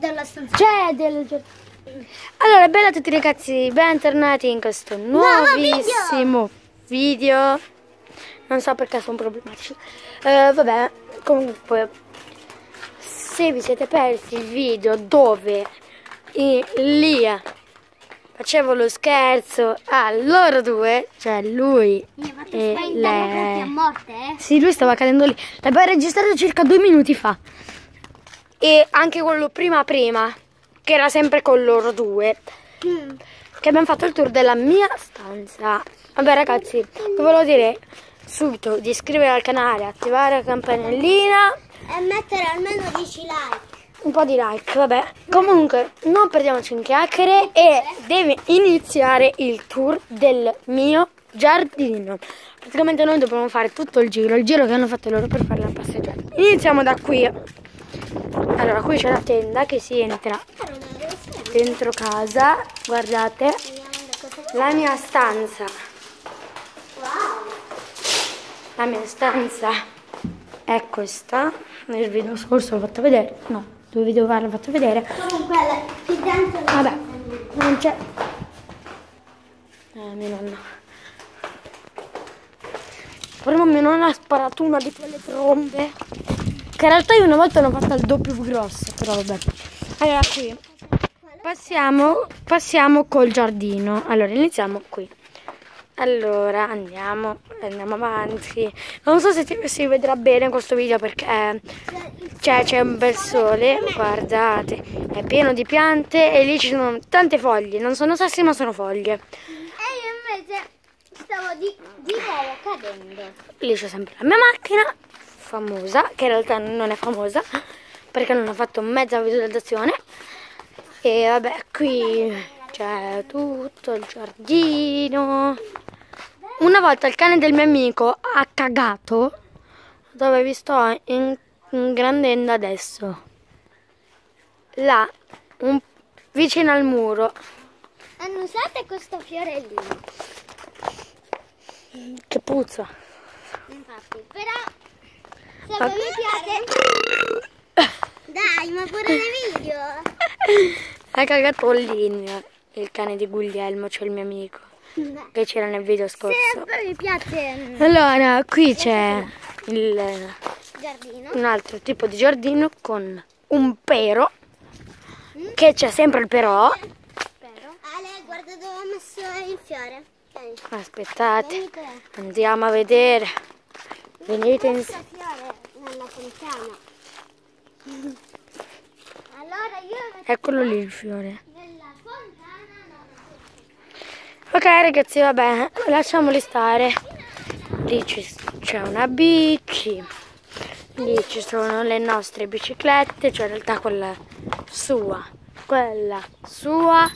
della stanza. C'è del... Allora, bella a tutti ragazzi, bentornati in questo nuovissimo video. Non so perché sono problematici. Eh, vabbè, comunque, se vi siete persi il video dove Lia facevo lo scherzo a loro due, cioè lui e quasi a lei. morte, eh? Sì, lui stava cadendo lì. L'abbiamo registrato circa due minuti fa. E anche quello prima prima, che era sempre con loro due, Mm. che abbiamo fatto il tour della mia stanza. Vabbè ragazzi, vi volevo dire subito di iscrivervi al canale, attivare la campanellina, E mettere almeno 10 like. un po' di like, vabbè. Comunque, non perdiamoci in chiacchiere e deve iniziare il tour del mio giardino. Praticamente noi dobbiamo fare tutto il giro, il giro che hanno fatto loro per fare la passeggiata. Iniziamo da qui. Allora, qui c'è la tenda che si entra dentro casa. Guardate, la mia stanza. La mia stanza è questa. Nel video scorso l'ho fatta vedere. No, due video fa l'ho fatto vedere. Comunque, qui dentro Vabbè, non c'è. Eh, mia nonna. Prima mia nonna ha sparato una di quelle trombe. Che in realtà io una volta l'ho fatta il doppio più grossa, però vabbè. Allora qui. Passiamo, passiamo col giardino. Allora, iniziamo qui. Allora, andiamo, andiamo avanti. Non so se ti- si vedrà bene questo video perché cioè, c'è un bel sole, guardate, è pieno di piante e lì ci sono tante foglie. Non sono sassi ma sono foglie. E io invece stavo di, di nuovo cadendo. Lì c'è sempre la mia macchina, famosa, che in realtà non è famosa perché non ho fatto mezza visualizzazione. E vabbè, qui c'è tutto il giardino. Una volta il cane del mio amico ha cagato dove vi sto in- ingrandendo adesso. Là, un- vicino al muro. Annusate questo fiorellino. Che puzza. Infatti, però se a voi piace... Dai, ma pure nei video. Ha cagato Lin, il cane di Guglielmo, cioè il mio amico, che c'era nel video Se scorso. poi vi piace mm, Allora, qui c'è il- giardino. un altro tipo di giardino con un pero, che c'è sempre il però. Ale, guarda dove ho messo il fiore. Vieni. Aspettate, andiamo a vedere. Venite in... Fiore nella fontana. Allora io Eccolo lì il fiore. nella fontana no. Ok ragazzi, vabbè, lasciamoli stare. Lì c'è una bici, lì ci sono le nostre biciclette, cioè in realtà quella sua, quella sua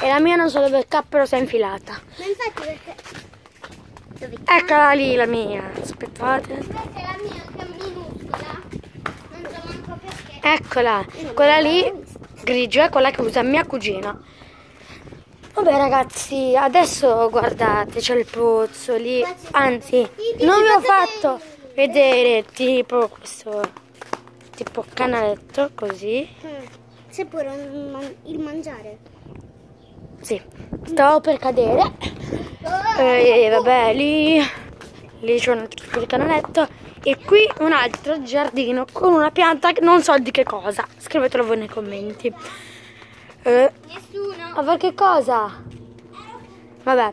e la mia non so dove cappero si è infilata. Ma infatti perché... Eccola lì la mia, aspettate. Invece la mia che è minuscola. Non so manco perché. Eccola, quella lì grigia è quella che usa mia cugina. Vabbè ragazzi, adesso guardate, c'è il pozzo lì, anzi, non vi ho fatto vedere tipo questo tipo canaletto così. C'è pure il mangiare. Sì, stavo per cadere. E vabbè, lì, lì c'è un altro tipo di canaletto. E qui un altro giardino con una pianta che non so di che cosa. Scrivetelo voi nei commenti. Eh, Nessuno. ma per che cosa? Vabbè,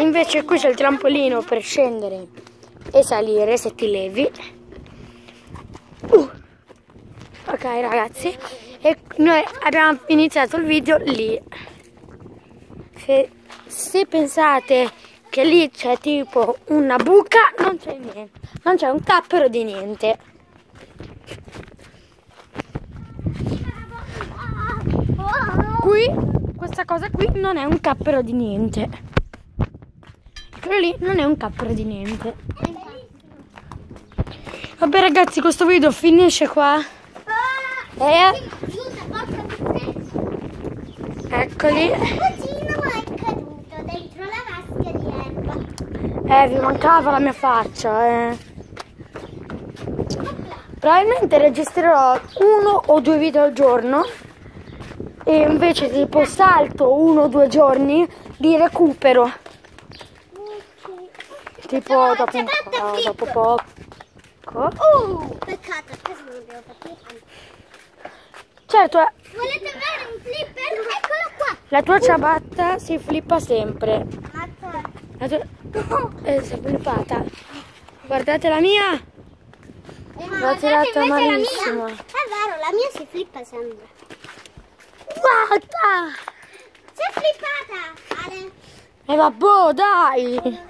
invece qui c'è il trampolino per scendere e salire se ti levi. Uh. Ok ragazzi, e noi abbiamo iniziato il video lì. Se, se pensate che lì c'è tipo una buca, non c'è niente, non c'è un cappero di niente. Qui, questa cosa qui non è un cappero di niente. Quello lì non è un cappero di niente. Vabbè ragazzi, questo video finisce qua. E eccoli. Il cugino è caduto dentro la vasca di erba. Eh, vi mancava la mia faccia, eh. Probabilmente registrerò uno o due video al giorno e invece tipo salto uno o due giorni di recupero. Tipo dopo un po', dopo poco. Uh, peccato, questo non abbiamo fatto. Certo, eh, Volete avere un flipper? Eccolo qua. la tua ciabatta si flippa sempre. La tua... Eh, si è flippata. Guardate la mia. Eh, L'ho guardate la mia. malissimo. È vero, la mia si flippa sempre. Guarda! Si è flippata, Ale. E vabbè, dai!